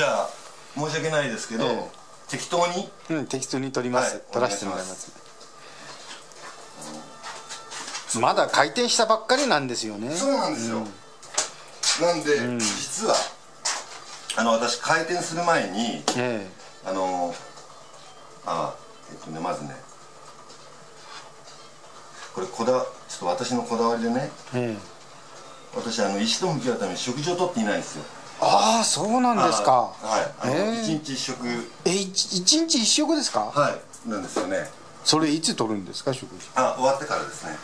じゃあ申し訳ないですけど、ええ。適当に？うん適当に取ります、はい取らせてもらいます。まだ開店したばっかりなんですよね。そうなんですよ、なんで、実はあの私開店する前にえあのあえっとねまずねこれこだわちょっと私のこだわりでねええ。え私あの石と向き合うために食事をとっていないんですよああそうなんですか。あはい一日一食。え一一日一食ですか？はいなんですよね。それいつ取るんですか？食事。あ終わってからですね。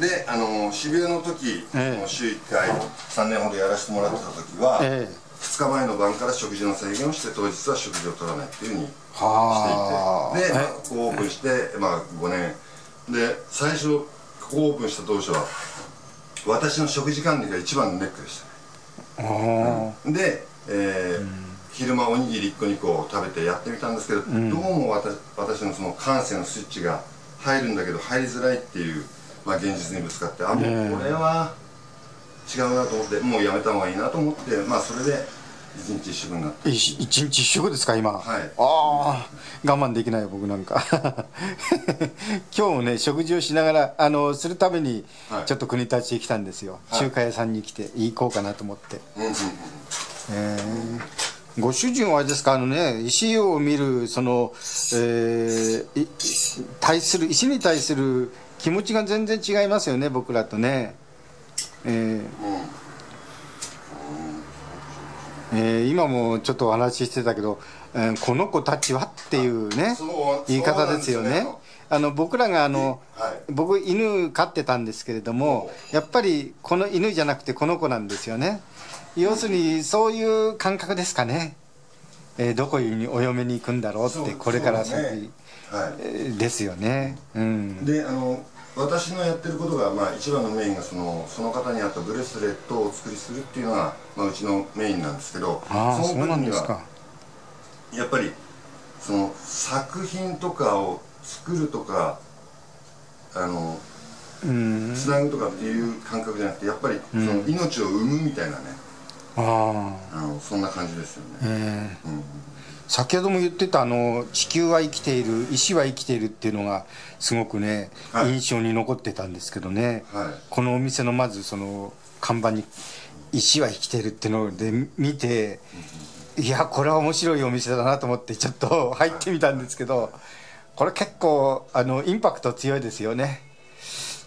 であの渋谷の時、ええ。週1回3年ほどやらせてもらってた時は、ええ。2日前の晩から食事の制限をして当日は食事を取らないっていうふうにはあしていて。で、まあえここオープンして、まあ、5年。で最初ここオープンした当初は私の食事管理が一番のネックでしたで、えー昼間おにぎり1個2個を食べてやってみたんですけど、どうも私私のその感性のスイッチが入るんだけど入りづらいっていう、まあ、現実にぶつかってあもうこれは違うなと思ってもうやめた方がいいなと思ってまあそれで1日1食になってあ一一日一食ですか今。はい。ああ我慢できないよ僕なんか。今日もね食事をしながらあのするためにはい。ちょっと国立へ来たんですよ、はい。中華屋さんに来て行こうかなと思って。うんうんうん。えーご主人はあれですかあのね石を見るその、えーい対する石に対する気持ちが全然違いますよね僕らとね、えーえー今もちょっとお話ししてたけど、えーこの子たちはっていうね言い方ですよね。あの僕らがあの、はい。僕犬飼ってたんですけれどもやっぱりこの犬じゃなくてこの子なんですよね。要するにそういう感覚ですかね、えーどこにお嫁に行くんだろうってこれから先、ですよね。うん。であの私のやってることが、まあ、一番のメインがそのその方に合ったブレスレットをお作りするっていうのが、まあ、うちのメインなんですけどそうの時にはやっぱりその作品とかを作るとかあのうん。つなぐとかっていう感覚じゃなくてやっぱりその命を生むみたいなね、あのそんな感じですよえね、ーうん先ほども言ってたあの地球は生きている石は生きているっていうのがすごくね、はい。印象に残ってたんですけどね、はい。このお店のまずその看板に「石は生きている」っていうので見ていやこれは面白いお店だなと思ってちょっと入ってみたんですけどこれ結構あのインパクト強いですよね。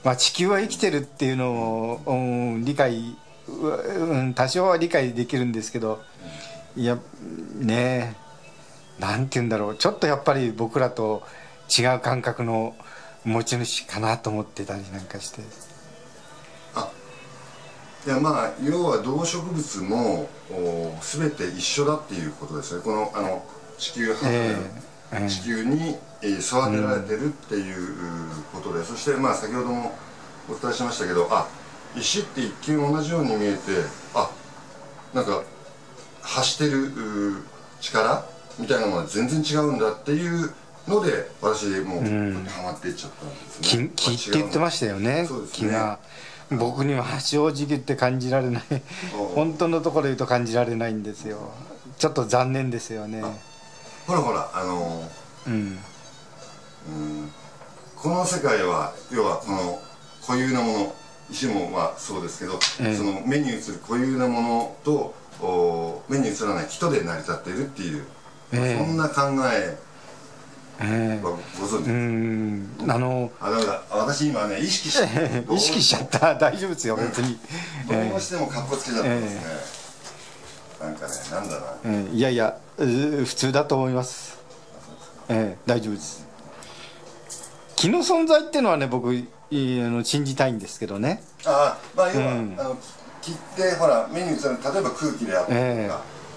まあ、地球は生きてるっていうのを、うん、理解、うん、多少は理解できるんですけどいやね。えなんて言うんだろう。ちょっとやっぱり僕らと違う感覚の持ち主かなと思ってたりなんかして。あいやまあ要は動植物もお全て一緒だっていうことですね。このあの地球博、ええええ。地球に、えー育てられてるっていうことで、そしてまあ先ほどもお伝えしましたけどあ石って一見同じように見えてあなんか発してるうー力みたいなものは全然違うんだっていうので私もうハマっていっちゃったんですね、気気って言ってましたよねそうですね。気が。僕には正直言って感じられない。本当のところ言うと感じられないんですよ。ちょっと残念ですよね。ほらほらあのーうん。この世界は要はこの固有なもの石もまあそうですけど、ええ。その目に映る固有なものとお目に映らない人で成り立っているっていう、ええ。そんな考ええはご存知えうん。あのあだから私今ね意識して 意識しちゃった。大丈夫ですよ別に、どうしてもかっこつけちゃったんですね、なんかねなんだなええ。いやいやうー普通だと思います。ええ大丈夫です。気の存在っていうのはね僕いいあの信じたいんですけどね。あまあ要は、うん。あの切ってほら目に映る例えば空気であったりとか、え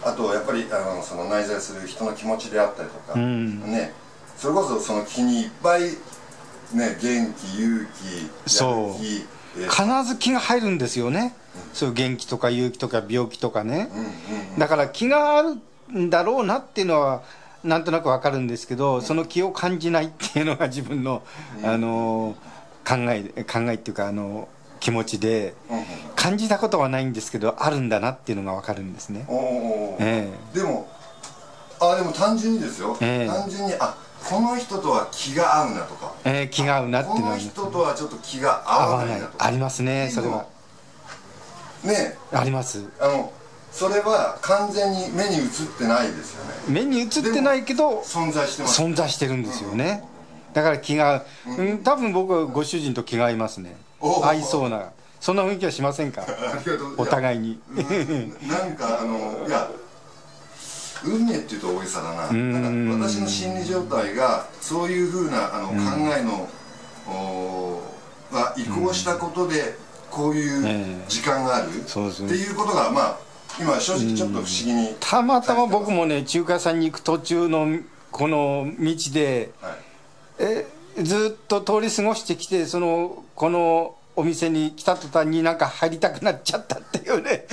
あとやっぱりあのその内在する人の気持ちであったりとか、ん。ねそれこそその気にいっぱいね元気勇気そう。必ず気が入るんですよね、そういう元気とか勇気とか病気とかね、うんうんだから気があるんだろうなっていうのはなんとなくわかるんですけど、その気を感じないっていうのが自分の、あの考え考えっていうかあの気持ちで、うんうん感じたことはないんですけどあるんだなっていうのがわかるんですね。おー。えでもも単純にですよ、ええ。単純にあこの人とは気が合うなとか。えー気が合うなっていうこのはの人とはちょっと気が合わないいななとか。ありますねそれは。ねあります。あのそれは完全に目に映ってないですよね。目に映ってないけど存在してます。存在してるんですよね。だから気が、う。ん、多分僕はご主人と気が合いますね。合いそうなそんな雰囲気はしませんか？お互いに。うん。なんかあのいや運命っていうと大げさだな。ん。なんか私の心理状態がそういうふうなあの考えの、おーが移行したことでこういう時間がある、そうですね。っていうことがまあ今正直ちょっと不思議に、たまたま僕もね中華屋さんに行く途中のこの道ではい。えずっと通り過ごしてきてそのこのお店に来た途端になんか入りたくなっちゃったっていうね。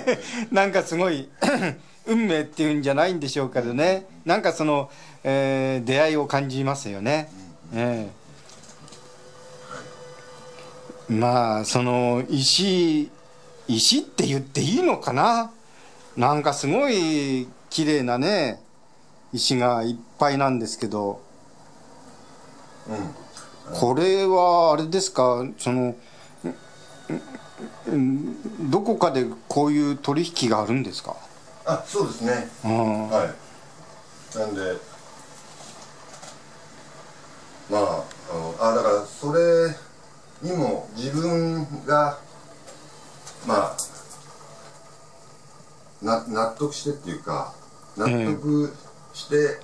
なんかすごい 運命っていうんじゃないんでしょうけどね。なんかその、えー出会いを感じますよね、ええ。まあその石石って言っていいのかな？なんかすごい綺麗なね石がいっぱいなんですけど。うんこれはあれですか？そのどこかでこういう取引があるんですか？あそうですね。うん。はい。なんでまああのあだからそれにも自分がまあな納得してっていうか納得して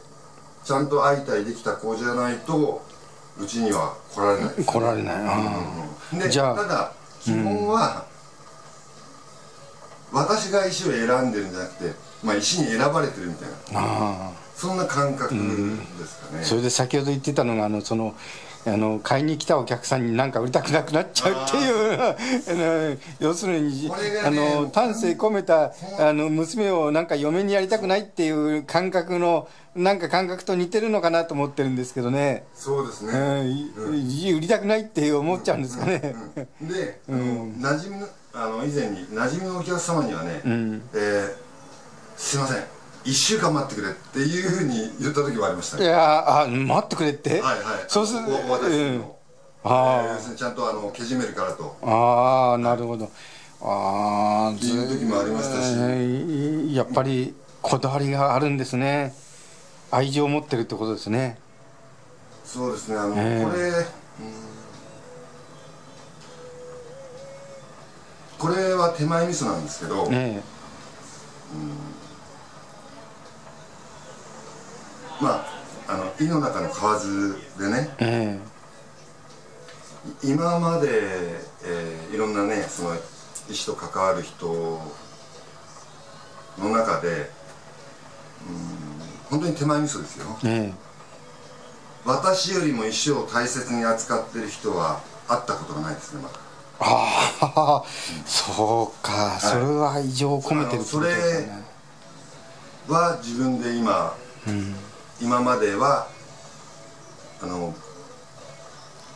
ちゃんと相対できた子じゃないとうちには来られないです来られない。あでじゃあ。ただ基本は、私が石を選んでるんじゃなくて、まあ、石に選ばれてるみたいな。あそんな感覚ですかね、それで先ほど言ってたのがあのそのあの買いに来たお客さんに何か売りたくなくなっちゃうっていうあの要するに、ねの丹精込めたあの娘をなんか嫁にやりたくないっていう感覚のなんか感覚と似てるのかなと思ってるんですけどね、そうですね、うんい売りたくないって思っちゃうんですかね、で、あの馴染みのあの以前に馴染みのお客様にはね、ん。えーすいません1週間待ってくれっていうふうに言った時もありましたいねやあ待ってくれって、はいはい。そうするおお渡しするの、うん。えあー。要するにちゃんとあのけじめるからと。ああなるほど。ああっていう時もありましたし。やっぱりこだわりがあるんですね。愛情を持ってるってことですね。そうですね。あの、ええこれ、うん。これは手前味噌なんですけど、ねまああの井の中の蛙でね。ええ。今まで、えーいろんなねその医師と関わる人の中でうん本当に手前味噌ですよ。ええ。私よりも石を大切に扱ってる人は会ったことがないですねまだ。ああ そうか。それは愛情を込めてるってことですね。は自分で今うん今まではあの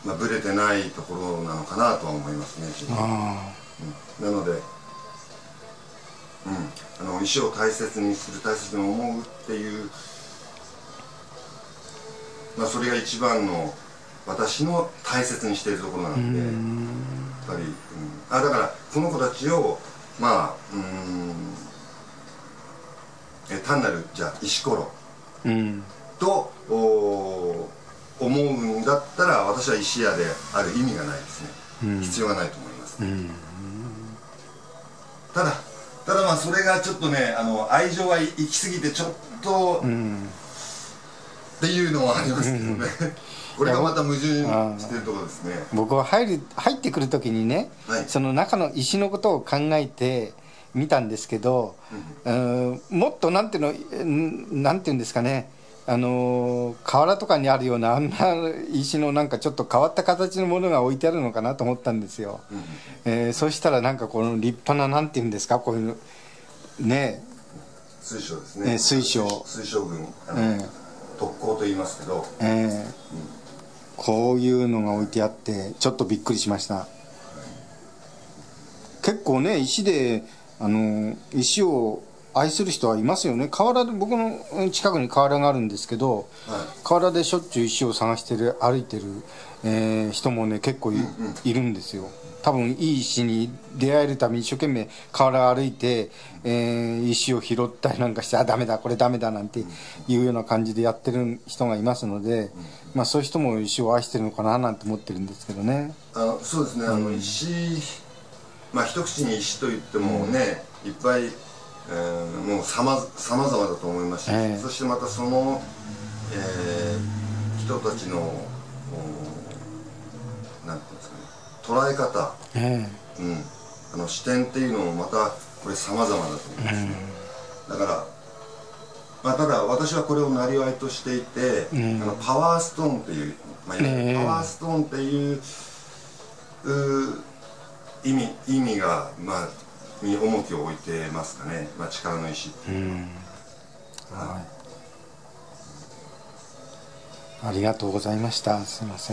まあブレてないところなのかなとは思いますね自分。あなので、うん、あの石を大切にする大切に思うっていう、まあ、それが一番の私の大切にしているところなのでやっぱり、うん、あだからこの子たちをまあうん。え単なるじゃあ石ころとお思うんだったら私は石屋である意味がないですね、うん。必要がないと思います、うん。ただただまあそれがちょっとねあの愛情がい行き過ぎてちょっと、っうん。ていうのはありますけどね、これがまた矛盾してるところですね。僕は入る入ってくる時にね、はい。その中の石のことを考えて見たんですけど、うん、もっとなんていうのうんなんていうんですかねあの河原とかにあるようなあんな石のなんかちょっと変わった形のものが置いてあるのかなと思ったんですよ、えーそしたらなんかこの立派ななんていうんですかこういうのね。水晶ですね。え水晶。水晶群え特攻と言いますけど。えー。こういうのが置いてあってちょっとびっくりしました。結構ね石であの石を愛する人はいますよね。河原で僕の近くに河原があるんですけど、はい。河原でしょっちゅう石を探してる歩いてる、えー人もね結構い,、いるんですよ。多分いい石に出会えるために一生懸命河原歩いて、えー石を拾ったりなんかしてあダメだこれダメだなんていうような感じでやってる人がいますので、まあそういう人も石を愛してるのかななんて思ってるんですけどね。あのそうですね、あの石まあ一口に石といってもね、いっぱい、えーもうさまざまだと思いますし、ええ。そしてまたその、えー人たちのおなんていうんですかね捉え方、えうん、あの視点っていうのもまたこれ様々だと思いますね、だからまあ、ただ私はこれをなりわいとしていて、うん。あのパワーストーンっていう、まあパワーストーンっていううー意味意味が、まあ、に重きを置いてますかね、まあ、力の石っていう、うん。ありがとうございました。すいません。